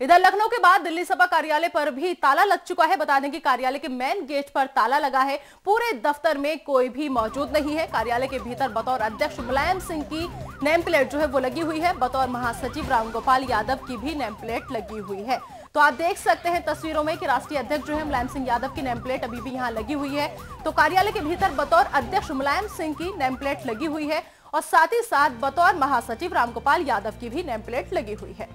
इधर लखनऊ के बाद दिल्ली सभा कार्यालय पर भी ताला लग चुका है। बता दें कि कार्यालय के मेन गेट पर ताला लगा है। पूरे दफ्तर में कोई भी मौजूद नहीं है। कार्यालय के भीतर बतौर अध्यक्ष मुलायम सिंह की नेम प्लेट जो है वो लगी हुई है। बतौर महासचिव रामगोपाल यादव की भी नेम प्लेट लगी हुई है। तो आप देख सकते हैं तस्वीरों में कि राष्ट्रीय अध्यक्ष जो है मुलायम सिंह यादव की नेम प्लेट अभी भी यहाँ लगी हुई है। तो कार्यालय के भीतर बतौर अध्यक्ष मुलायम सिंह की नेम प्लेट लगी हुई है और साथ ही साथ बतौर महासचिव रामगोपाल यादव की भी नेम प्लेट लगी हुई है।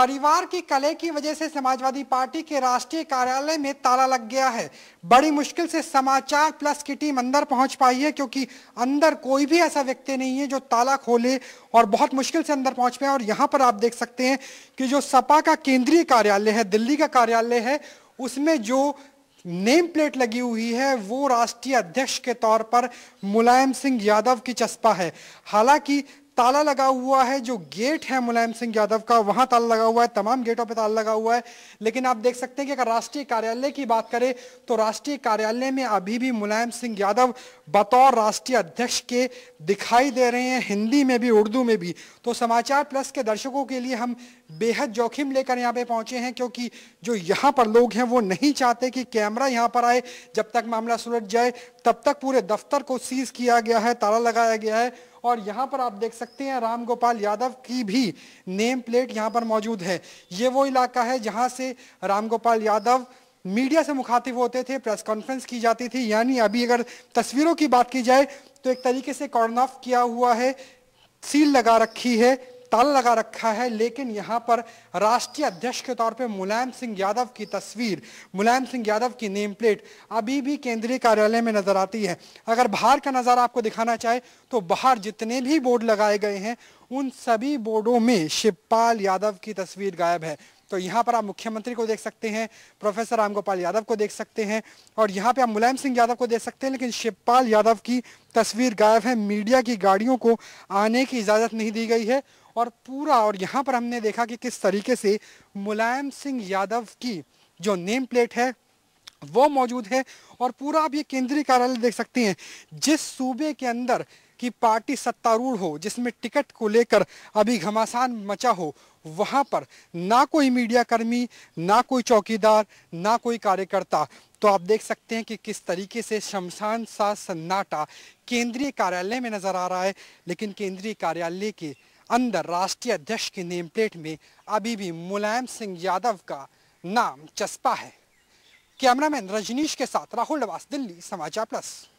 परिवार की कले की वजह से समाजवादी पार्टी के राष्ट्रीय कार्यालय में ताला लग गया है। बड़ी मुश्किल से समाचार प्लस की टीम अंदर पहुँच पाई है क्योंकि अंदर कोई भी ऐसा व्यक्ति नहीं है जो ताला खोले और बहुत मुश्किल से अंदर पहुँच पाए। और यहाँ पर आप देख सकते हैं कि जो सपा का केंद्रीय कार्यालय है, दिल्ली का कार्यालय है, उसमें जो नेम प्लेट लगी हुई है, वो राष्ट्रीय अध्यक्ष के तौर पर मुलायम सिंह यादव की चस्पा है। हालाँकि ताला लगा हुआ है, जो गेट है मुलायम सिंह यादव का, वहाँ ताला लगा हुआ है, तमाम गेटों पे ताला लगा हुआ है। लेकिन आप देख सकते हैं कि अगर राष्ट्रीय कार्यालय की बात करें तो राष्ट्रीय कार्यालय में अभी भी मुलायम सिंह यादव बतौर राष्ट्रीय अध्यक्ष के दिखाई दे रहे हैं, हिंदी में भी, उर्दू में भी। तो समाचार प्लस के दर्शकों के लिए हम बेहद जोखिम लेकर यहाँ पे पहुँचे हैं, क्योंकि जो यहाँ पर लोग हैं, वो नहीं चाहते कि कैमरा यहाँ पर आए। जब तक मामला सुलझ जाए, तब तक पूरे दफ्तर को सीज किया गया है, ताला लगाया गया है। और यहाँ पर आप देख सकते हैं राम गोपाल यादव की भी नेम प्लेट यहाँ पर मौजूद है। ये वो इलाका है जहाँ से राम गोपाल यादव मीडिया से मुखातिब होते थे, प्रेस कॉन्फ्रेंस की जाती थी। यानी अभी अगर तस्वीरों की बात की जाए तो एक तरीके से कॉर्न ऑफ़ किया हुआ है, सील लगा रखी है। ताल लगा रखा है, लेकिन यहाँ पर राष्ट्रीय अध्यक्ष के तौर पे मुलायम सिंह यादव की तस्वीर, मुलायम सिंह यादव की नेम प्लेट अभी भी केंद्रीय कार्यालय में नज़र आती है। अगर बाहर का नज़ारा आपको दिखाना चाहे तो बाहर जितने भी बोर्ड लगाए गए हैं, उन सभी बोर्डों में शिवपाल यादव की तस्वीर गायब है। तो यहाँ पर आप मुख्यमंत्री को देख सकते हैं, प्रोफेसर रामगोपाल यादव को देख सकते हैं, और यहाँ पे आप मुलायम सिंह यादव को देख सकते हैं, लेकिन शिवपाल यादव की तस्वीर गायब है। मीडिया की गाड़ियों को आने की इजाज़त नहीं दी गई है और पूरा, और यहाँ पर हमने देखा कि किस तरीके से मुलायम सिंह यादव की जो नेम प्लेट है, वो मौजूद है। और पूरा आप ये केंद्रीय कार्यालय देख सकते हैं, जिस सूबे के अंदर की पार्टी सत्तारूढ़ हो, जिसमें टिकट को लेकर अभी घमासान मचा हो, वहाँ पर ना कोई मीडिया कर्मी, ना कोई चौकीदार, ना कोई कार्यकर्ता। तो आप देख सकते हैं कि किस तरीके से शमशान सा सन्नाटा केंद्रीय कार्यालय में नज़र आ रहा है, लेकिन केंद्रीय कार्यालय के अंदर राष्ट्रीय अध्यक्ष के नेम प्लेट में अभी भी मुलायम सिंह यादव का नाम चस्पा है। कैमरामैन रजनीश के साथ राहुल नवास दिल्ली, समाचार प्लस।